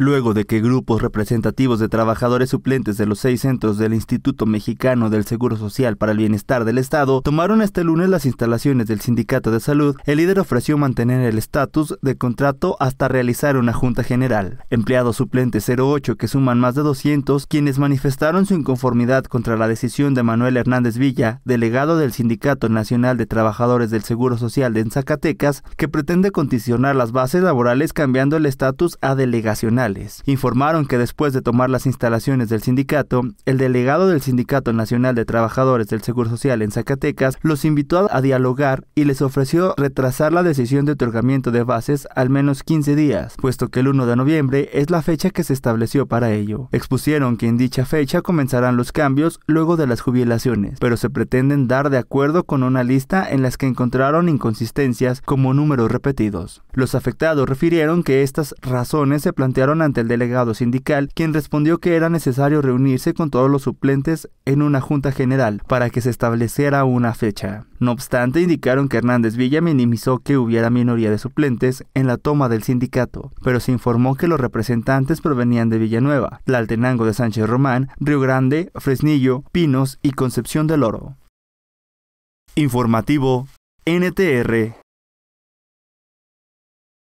luego de que grupos representativos de trabajadores suplentes de los seis centros del Instituto Mexicano del Seguro Social para el Bienestar del Estado tomaron este lunes las instalaciones del Sindicato de Salud, el líder ofreció mantener el estatus de contrato hasta realizar una junta general. Empleados suplentes 08 que suman más de 200, quienes manifestaron su inconformidad contra la decisión de Manuel Hernández Villa, delegado del Sindicato Nacional de Trabajadores del Seguro Social de Zacatecas, que pretende condicionar las bases laborales cambiando el estatus a Informaron que después de tomar las instalaciones del sindicato, el delegado del Sindicato Nacional de Trabajadores del Seguro Social en Zacatecas los invitó a dialogar y les ofreció retrasar la decisión de otorgamiento de bases al menos 15 días, puesto que el 1 de noviembre es la fecha que se estableció para ello. Expusieron que en dicha fecha comenzarán los cambios luego de las jubilaciones, pero se pretenden dar de acuerdo con una lista en las que encontraron inconsistencias como números repetidos. Los afectados refirieron que estas razones se plantearon ante el delegado sindical, quien respondió que era necesario reunirse con todos los suplentes en una junta general para que se estableciera una fecha. No obstante, indicaron que Hernández Villa minimizó que hubiera minoría de suplentes en la toma del sindicato, pero se informó que los representantes provenían de Villanueva, Tlaltenango de Sánchez Román, Río Grande, Fresnillo, Pinos y Concepción del Oro. Informativo NTR